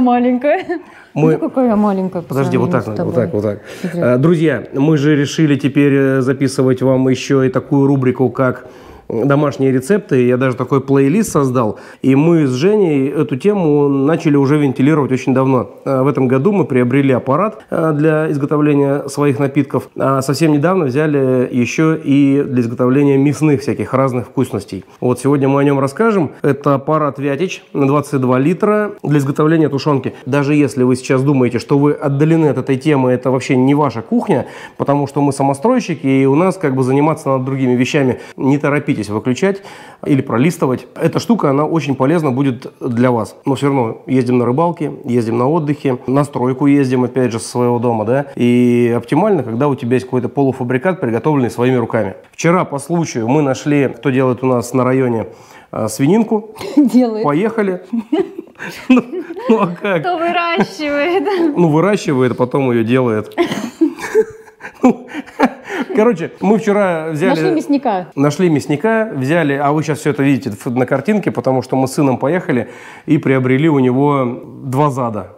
маленькая. Мы- Ну, какая я маленькая. по Подожди, вот так, вот так, вот так. Э, Друзья, мы же решили теперь э, записывать вам еще и такую рубрику, как домашние рецепты. Я даже такой плейлист создал. И мы с Женей эту тему начали уже вентилировать очень давно. Э, В этом году мы приобрели аппарат э, для изготовления своих напитков. А совсем недавно взяли еще и для изготовления мясных всяких разных вкусностей. Вот сегодня мы о нем расскажем. Это аппарат Вятич на 22 литра для изготовления тушенки. Даже если вы сейчас думаете, что вы отдалены от этой темы, это вообще не ваша кухня, потому что мы самостройщики, и у нас как бы заниматься надо другими вещами. Не торопитесь выключать или пролистывать. Эта штука, она очень полезна будет для вас. Но все равно ездим на рыбалке, ездим на отдыхе, на стройку ездим, опять же, со своего дома, да. И оптимально, когда у тебя есть какой-то полуфабрикат, приготовленный своими руками. Вчера по случаю мы нашли, кто делает у нас на районе а, свининку, Делает. поехали. Ну ну, а как? Кто выращивает? Ну, выращивает, а потом ее делает. Ну, Короче, мы вчера взяли... Нашли мясника. Нашли мясника, взяли, а вы сейчас все это видите на картинке, потому что мы с сыном поехали и приобрели у него два зада.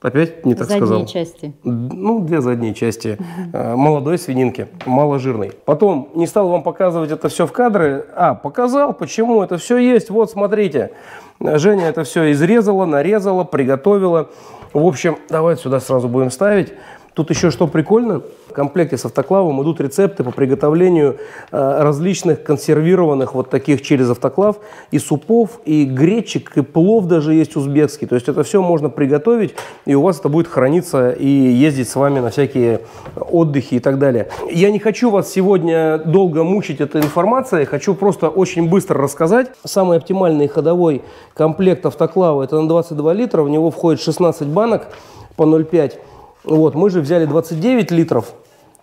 Опять не так Задние сказал? части. Ну, две задние части э, молодой свининки, маложирной. Потом не стал вам показывать это все в кадры. А, показал, почему это все есть. Вот, смотрите. Женя это все изрезала, нарезала, приготовила. В общем, давайте сюда сразу будем ставить. Тут еще что прикольно, в комплекте с автоклавом идут рецепты по приготовлению э, различных консервированных вот таких через автоклав и супов, и гречек, и плов даже есть узбекский. То есть это все можно приготовить, и у вас это будет храниться и ездить с вами на всякие отдыхи и так далее. Я не хочу вас сегодня долго мучить этой информацией, хочу просто очень быстро рассказать. Самый оптимальный ходовой комплект автоклава это на 22 литра, в него входит 16 банок по 0,5. Вот, мы же взяли 29 литров,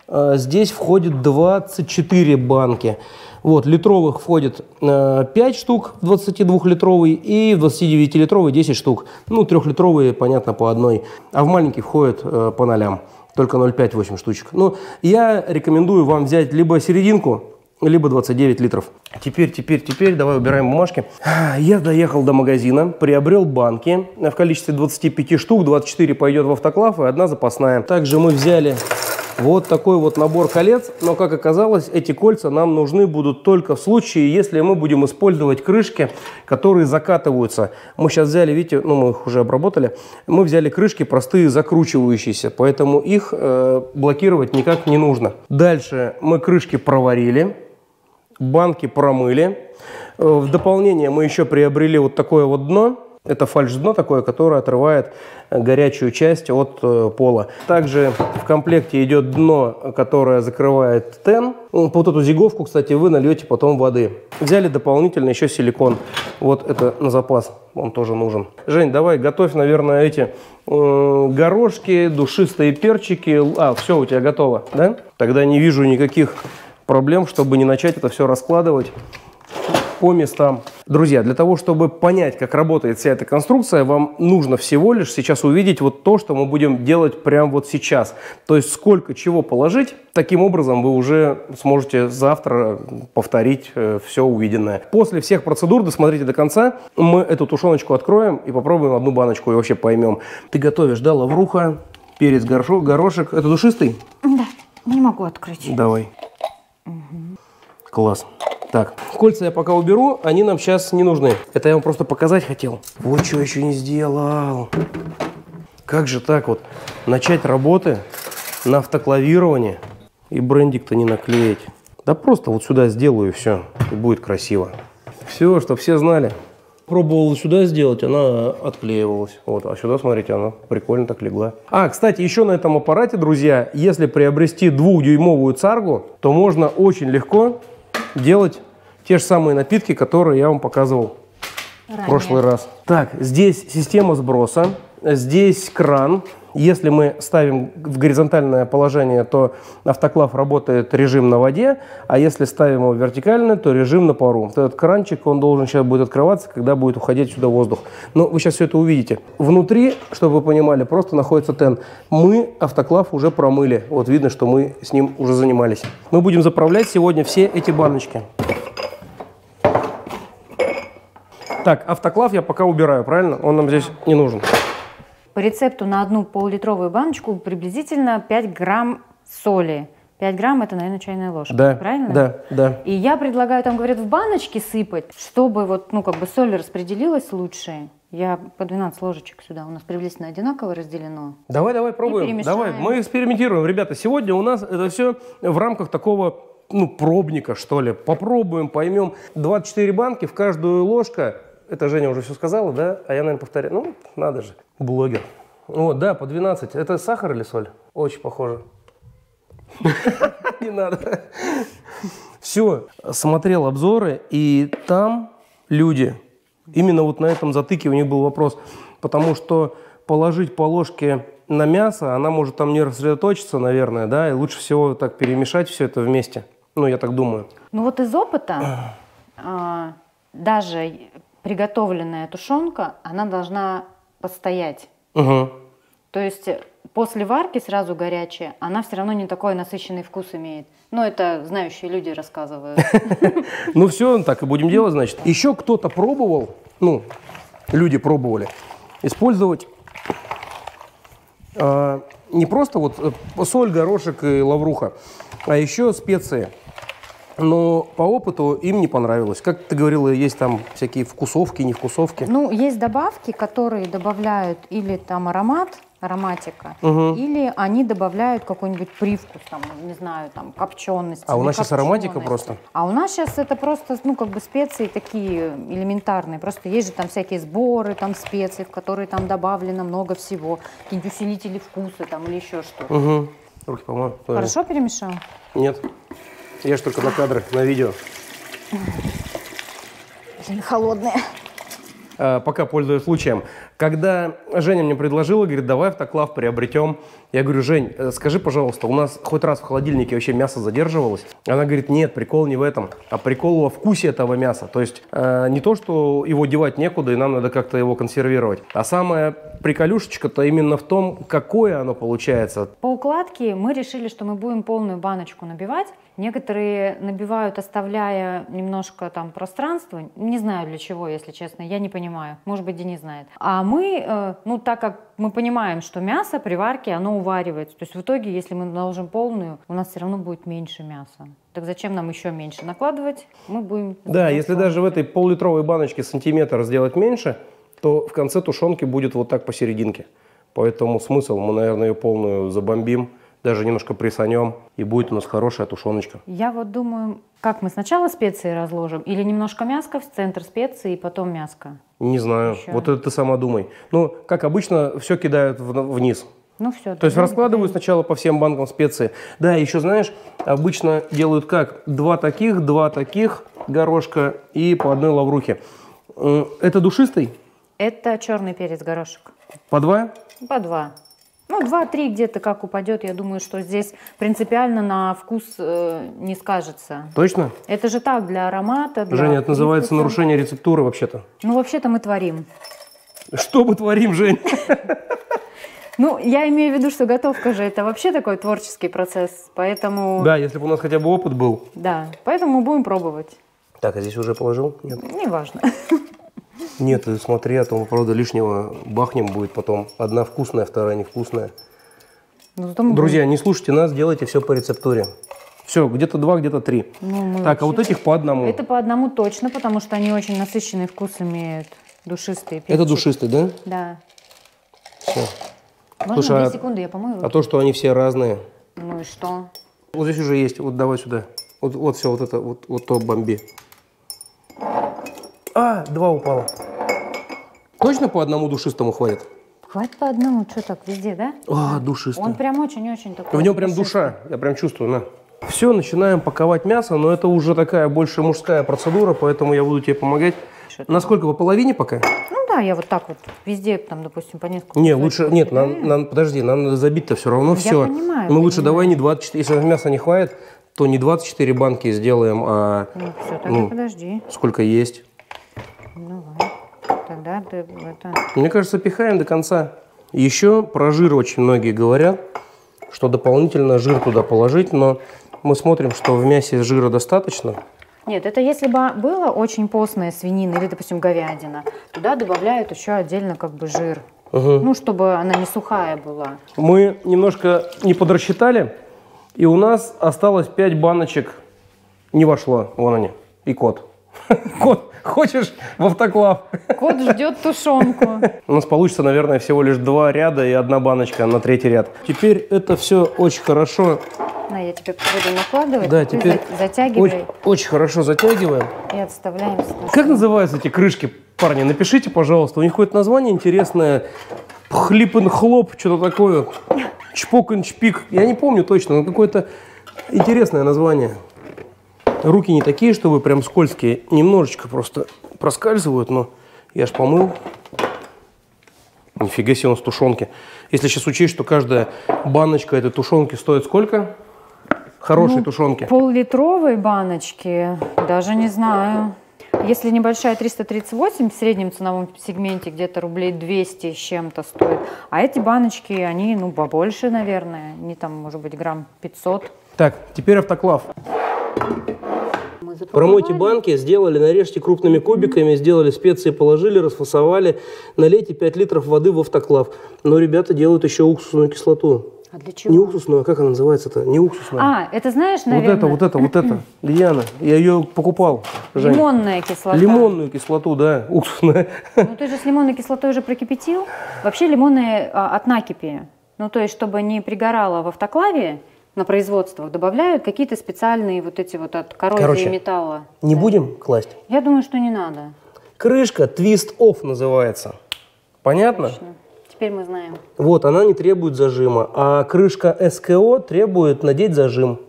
а здесь входит 24 банки. Вот, литровых входит э, 5 штук, 22-литровый, и в 29-литровый 10 штук. Ну, трехлитровые, понятно, по одной. А в маленький входит э, по нолям, только 0,5 8 штучек. Ну, я рекомендую вам взять либо серединку, либо 29 литров. Теперь, теперь, теперь, давай убираем бумажки. Я доехал до магазина, приобрел банки в количестве 25 штук, 24 пойдет в автоклав и одна запасная. Также мы взяли вот такой вот набор колец, но, как оказалось, эти кольца нам нужны будут только в случае, если мы будем использовать крышки, которые закатываются. Мы сейчас взяли, видите, ну мы их уже обработали, мы взяли крышки простые, закручивающиеся, поэтому их э, блокировать никак не нужно. Дальше мы крышки проварили, банки промыли. Э, В дополнение мы еще приобрели вот такое вот дно. Это фальш-дно такое, которое отрывает горячую часть от э, пола. Также в комплекте идет дно, которое закрывает тен. Вот эту зиговку, кстати, вы нальете потом воды. Взяли дополнительно еще силикон. Вот это на запас, он тоже нужен. Жень, давай готовь, наверное, эти э, горошки, душистые перчики. А, все, у тебя готово, да? Тогда не вижу никаких проблем, чтобы не начать это все раскладывать по местам. Друзья, для того, чтобы понять, как работает вся эта конструкция, вам нужно всего лишь сейчас увидеть вот то, что мы будем делать прямо вот сейчас. То есть сколько чего положить, таким образом вы уже сможете завтра повторить все увиденное. После всех процедур, досмотрите до конца, мы эту тушеночку откроем и попробуем одну баночку и вообще поймем. Ты готовишь, да, лавруха, перец, горшок, горошек. Это душистый? Да, не могу открыть. Давай. Класс. Так, кольца я пока уберу, они нам сейчас не нужны. Это я вам просто показать хотел. Вот что еще не сделал. Как же так вот начать работы на автоклавировании и брендик-то не наклеить? Да просто вот сюда сделаю и все, и будет красиво. Все, что все знали. Пробовал сюда сделать, она отклеивалась. Вот, а сюда, смотрите, она прикольно так легла. А, кстати, еще на этом аппарате, друзья, если приобрести двухдюймовую царгу, то можно очень легко делать те же самые напитки, которые я вам показывал в прошлый раз. Так, здесь система сброса, здесь кран. Если мы ставим в горизонтальное положение, то автоклав работает режим на воде, а если ставим его вертикально, то режим на пару. Вот этот кранчик, он должен сейчас будет открываться, когда будет уходить сюда воздух. Но вы сейчас все это увидите. Внутри, чтобы вы понимали, просто находится тен. Мы автоклав уже промыли. Вот видно, что мы с ним уже занимались. Мы будем заправлять сегодня все эти баночки. Так, автоклав я пока убираю, правильно? Он нам здесь не нужен. По рецепту на одну пол-литровую баночку приблизительно 5 грамм соли. 5 грамм это, наверное, чайная ложка. Да, Правильно? да, да. И я предлагаю, там говорят, в баночки сыпать, чтобы вот, ну, как бы соль распределилась лучше. Я по 12 ложечек сюда. У нас приблизительно одинаково разделено. Давай, давай, пробуем. Давай, мы экспериментируем. Ребята, сегодня у нас это все в рамках такого ну, пробника, что ли. Попробуем, поймем. 24 банки, в каждую ложка. Это Женя уже все сказала, да? А я, наверное, повторяю. Ну, надо же, блогер. Вот, да, по 12. Это сахар или соль? Очень похоже. Не надо. Все, смотрел обзоры, и там люди, именно вот на этом затыке у них был вопрос, потому что положить по ложке на мясо, она может там не рассредоточиться, наверное, да, и лучше всего так перемешать все это вместе. Ну, я так думаю. Ну вот из опыта а, даже приготовленная тушенка, она должна постоять. Угу. То есть э, после варки сразу горячая, она все равно не такой насыщенный вкус имеет. Ну, это знающие люди рассказывают. Ну все, так и будем делать, значит. Еще кто-то пробовал, ну, люди пробовали, использовать а, не просто вот э, соль, горошек и лавруха, а еще специи. Но по опыту им не понравилось. Как ты говорила, есть там всякие вкусовки, не вкусовки. Ну, есть добавки, которые добавляют или там аромат, ароматика, Мгм. или они добавляют какой-нибудь привкус, там, не знаю, там, копчености. А у нас сейчас ароматика просто? А у нас сейчас это просто, ну, как бы специи такие элементарные. Просто есть же там всякие сборы, там специй, в которые там добавлено много всего. Какие-нибудь усилители вкуса там или еще что-то. Угу. Руки помою. Хорошо перемешал? Нет. Я же только на кадрах, на видео. Они холодные. А, пока пользуюсь случаем. Когда Женя мне предложила, говорит, давай автоклав приобретем. Я говорю, Жень, э, скажи, пожалуйста, у нас хоть раз в холодильнике вообще мясо задерживалось? Она говорит, нет, прикол не в этом, а прикол во вкусе этого мяса. То есть э, не то, что его девать некуда, и нам надо как-то его консервировать. А самая приколюшечка-то именно в том, какое оно получается. По укладке мы решили, что мы будем полную баночку набивать. Некоторые набивают, оставляя немножко там пространства. Не знаю для чего, если честно, я не понимаю. Может быть, Денис знает. А мы, э, ну так как мы понимаем, что мясо при варке, оно уваривается. То есть в итоге, если мы наложим полную, у нас все равно будет меньше мяса. Так зачем нам еще меньше накладывать? Мы будем... Да, если даже в этой пол-литровой баночке сантиметр сделать меньше, то в конце тушенки будет вот так посерединке. Поэтому смысл, мы, наверное, ее полную забомбим, даже немножко присанем, и будет у нас хорошая тушеночка. Я вот думаю, как мы сначала специи разложим, или немножко мяска в центр специи, и потом мяско. Не знаю, Еще. вот это ты сама думай. Ну, как обычно, все кидают вниз. Ну все. То есть раскладывают сначала по всем банкам специи. Да, еще знаешь, обычно делают как? Два таких, два таких горошка и по одной лаврухе. Это душистый? Это черный перец горошек. По два? По два. Ну, два-три где-то как упадет. Я думаю, что здесь принципиально на вкус э, не скажется. Точно? Это же так, для аромата. Для Женя, это называется нарушение рецептуры вообще-то. Ну, вообще-то мы творим. Что мы творим, Жень? Ну, я имею в виду, что готовка же это вообще такой творческий процесс. Поэтому, Да, если бы у нас хотя бы опыт был. да, поэтому мы будем пробовать. Так, а здесь уже положил? Нет. Неважно. Нет, ты смотри, а то, правда, лишнего бахнем будет потом. Одна вкусная, вторая невкусная. Ну, мы Друзья, не слушайте нас, делайте все по рецептуре. Все, где-то два, где-то три. Ну, мы так, а вот вообще- этих по одному. Это по одному точно, потому что они очень насыщенный вкус имеют. Душистые. Это перчик. душистый, да? Да. Все. Можно Слушай, две а- секунды, я помою руки? А то, что они все разные. Ну и что? Вот здесь уже есть. Вот давай сюда. Вот, вот все, вот это, вот, вот то бомби. А, два упало. Точно по одному душистому хватит? Хватит по одному, что так, везде, да? А, душистый. Он прям очень-очень такой. В нем прям душистый. душа, я прям чувствую, на. Все, начинаем паковать мясо, но это уже такая больше мужская процедура, поэтому я буду тебе помогать. Что-то. Насколько по половине пока? Ну да, я вот так вот везде, там, допустим, по несколько. Не, лучше, нет, нам, нам- подожди, нам надо забить-то все равно все. понимаю, Мы лучше понимаю. давай не 24, если мяса не хватит, то не 24 банки сделаем, а Ну все, тогда ну. подожди. сколько есть. Ну ладно. Тогда ты это... Мне кажется, пихаем до конца. Еще про жир очень многие говорят, что дополнительно жир туда положить, но мы смотрим, что в мясе жира достаточно. Нет, это если бы было очень постная свинина или, допустим, говядина, туда добавляют еще отдельно как бы жир. Мгм. Ну, чтобы она не сухая была. Мы немножко не подрасчитали, и у нас осталось 5 баночек. Не вошло, вон они, и кот. Кот, хочешь в автоклав? Кот ждет тушенку. У нас получится, наверное, всего лишь два ряда и одна баночка на третий ряд. Теперь это все очень хорошо, На, я тебе буду накладывать. да, теперь за- затягивай очень, очень хорошо затягиваем. и отставляем. Как называются эти крышки, парни? Напишите, пожалуйста. У них какое-то название интересное. Хлипен хлоп, что-то такое. Чпокин чпик. Я не помню точно, но какое-то интересное название. Руки не такие, чтобы прям скользкие. Немножечко просто проскальзывают, но я ж помыл. Нифига себе, он с тушенки. Если сейчас учесть, что каждая баночка этой тушенки стоит сколько? Хорошей Ну, тушенки. Пол-литровой баночки, даже не знаю. Если небольшая 338 в среднем ценовом сегменте где-то рублей 200 с чем-то стоит, а эти баночки, они, ну, побольше, наверное, не там, может быть, грамм 500. Так, теперь автоклав. Промойте банки, сделали, нарежьте крупными кубиками, сделали специи, положили, расфасовали, налейте 5 литров воды в автоклав. Но ребята делают еще уксусную кислоту. А для чего? Не уксусную, а как она называется-то? Не уксусную. А, это знаешь, вот наверное, это, вот это, вот это. Лияна, я ее покупал. Жень. лимонная кислота. Лимонную кислоту, да, уксусная. Ну, ты же с лимонной кислотой уже прокипятил. Вообще лимонные а, от накипи. Ну, то есть, чтобы не пригорало в автоклаве, на производствах добавляют какие-то специальные вот эти вот от коррозии Короче. металла. Не будем класть? Я думаю, что не надо. Крышка Off называется. Понятно? Точно. Теперь мы знаем. Вот, она не требует зажима, а крышка СКО требует надеть зажим.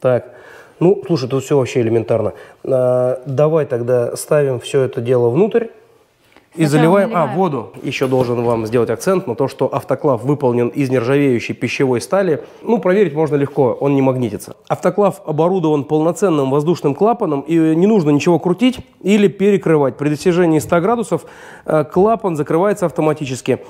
Так, ну, слушай, тут все вообще элементарно. А, давай тогда ставим все это дело внутрь. И заливаем, а, воду. Еще должен вам сделать акцент на то, что автоклав выполнен из нержавеющей пищевой стали. Ну, проверить можно легко, он не магнитится. Автоклав оборудован полноценным воздушным клапаном, и не нужно ничего крутить или перекрывать. При достижении 100 градусов э, клапан закрывается автоматически,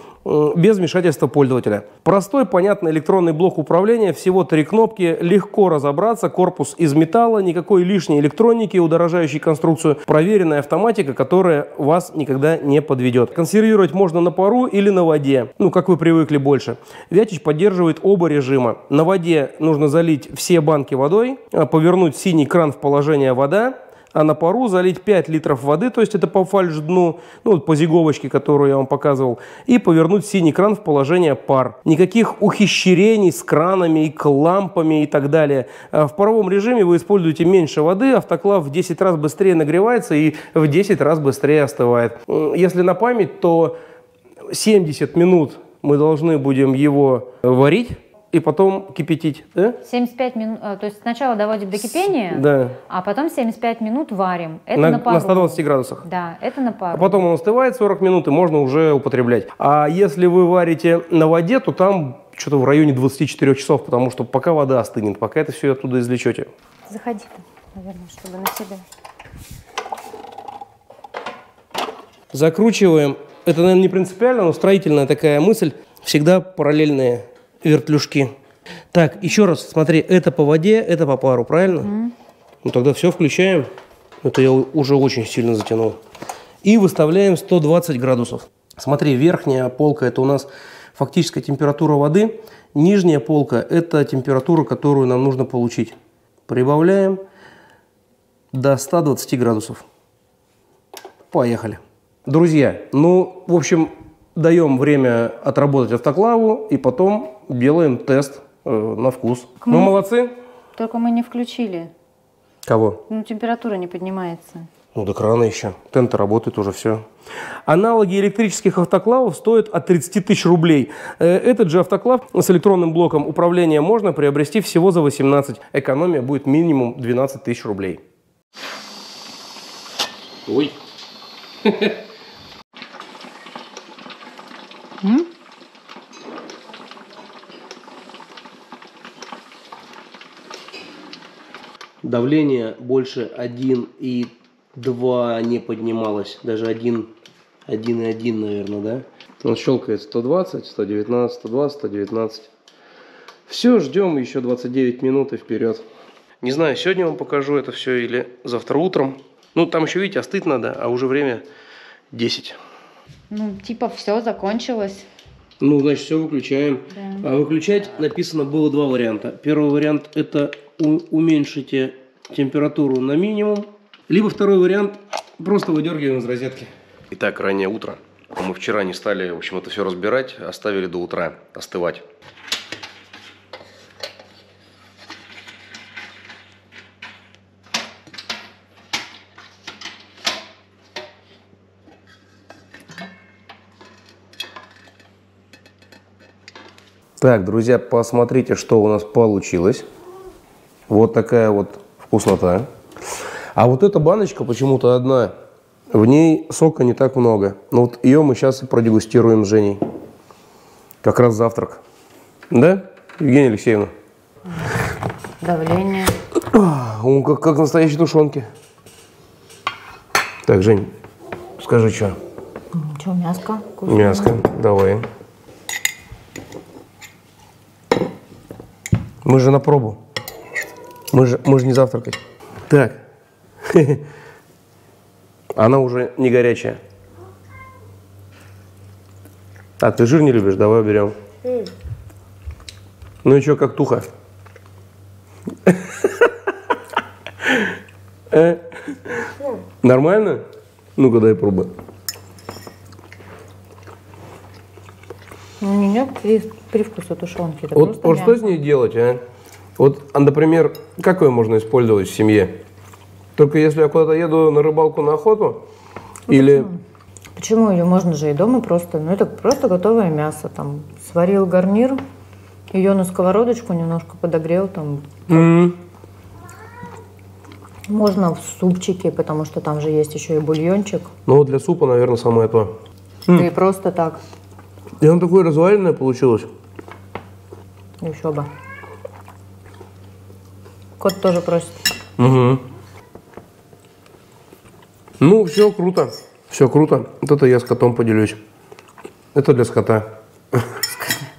без вмешательства пользователя. Простой, понятный электронный блок управления, всего три кнопки, легко разобраться, корпус из металла, никакой лишней электроники, удорожающей конструкцию, проверенная автоматика, которая вас никогда не подведет. Консервировать можно на пару или на воде, ну, как вы привыкли больше. Вятич поддерживает оба режима. На воде нужно залить все банки водой, а, повернуть синий кран в положение вода, а на пару залить 5 литров воды, то есть это по фальш-дну, ну вот по зиговочке, которую я вам показывал, и повернуть синий кран в положение пар. Никаких ухищрений с кранами и лампами и так далее. А В паровом режиме вы используете меньше воды, автоклав в 10 раз быстрее нагревается и в 10 раз быстрее остывает. Если на память, то 70 минут мы должны будем его варить и потом кипятить. Да? 75 минут, э, то есть сначала доводим до кипения, Да. а потом 75 минут варим. Это На, на, пару. на 120 градусах. Да, это на пару. А потом он остывает 40 минут, и можно уже употреблять. А если вы варите на воде, то там что-то в районе 24 часов, потому что пока вода остынет, пока это все оттуда извлечете. Заходи, наверное, чтобы на себя. Закручиваем. Это, наверное, не принципиально, но строительная такая мысль. Всегда параллельные вертлюжки. Так, еще раз, смотри, это по воде, это по пару, правильно? Ну тогда все включаем. Это я уже очень сильно затянул. И выставляем 120 градусов. Смотри, верхняя полка это у нас фактическая температура воды. Нижняя полка это температура, которую нам нужно получить. Прибавляем до 120 градусов. Поехали. Друзья, ну, в общем, даем время отработать автоклаву и потом делаем тест э, на вкус. Мы мы- молодцы. Только мы не включили. Кого? Ну, температура не поднимается. Ну, до крана еще. Тент работает уже все. Аналоги электрических автоклавов стоят от 30 тысяч рублей. Э, Этот же автоклав с электронным блоком управления можно приобрести всего за 18. Экономия будет минимум 12 тысяч рублей. Ой. Давление больше 1,2 не поднималось. Даже 1, 1,1, наверное, да? Он щелкает 120, 119, 120, 119. Все, ждем еще 29 минут и вперед. Не знаю, сегодня вам покажу это все или завтра утром. Ну, там еще, видите, остыть надо, а уже время 10. Ну, типа все закончилось. Ну, значит, все выключаем. Да. А выключать написано было два варианта. Первый вариант это уменьшите температуру на минимум. Либо второй вариант просто выдергиваем из розетки. Итак, раннее утро. Мы вчера не стали, в общем, это все разбирать, оставили до утра остывать. Так, друзья, посмотрите, что у нас получилось. Вот такая вот вкуснота. А вот эта баночка почему-то одна. В ней сока не так много. Но вот ее мы сейчас и продегустируем с Женей. Как раз завтрак. Да, Евгения Алексеевна? Давление. Он как, как настоящие тушенки. Так, Жень, скажи, что? Что, мяско? Вкусно. Мяско, давай. Мы же на пробу. Мы же, мы же не завтракать. Так. Она уже не горячая. А, ты жир не любишь? Давай берем. Ну и что, как туха? Э? Нормально? Ну-ка, дай пробуй. Ну, у нее при- привкуса тушенки. Это Вот, что с ней делать, а? Вот, а, например, как ее можно использовать в семье? Только если я куда-то еду на рыбалку, на охоту? Или... Почему ее можно же и дома просто? Ну, это просто готовое мясо. Там сварил гарнир, ее на сковородочку немножко подогрел, там М, можно в супчике, потому что там же есть еще и бульончик. Ну, вот для супа, наверное, самое то. И просто так. И оно такое разваленное получилось. Еще бы. Кот тоже просит. Угу. Ну, все круто. Все круто. Вот это я с котом поделюсь. Это для скота.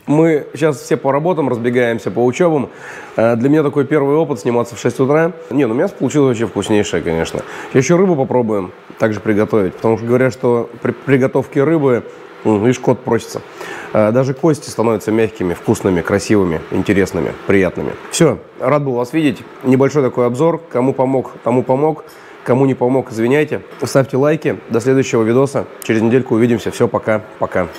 Мы сейчас все по работам разбегаемся, по учебам. Э, Для меня такой первый опыт сниматься в 6 утра. Не, ну мясо получилось вообще вкуснейшее, конечно. Еще рыбу попробуем также приготовить. Потому что говорят, что при приготовке рыбы, видишь, кот просится. Э, Даже кости становятся мягкими, вкусными, красивыми, интересными, приятными. Все, рад был вас видеть. Небольшой такой обзор. Кому помог, тому помог. Кому не помог, извиняйте. Ставьте лайки. До следующего видоса. Через недельку увидимся. Все, пока. Пока.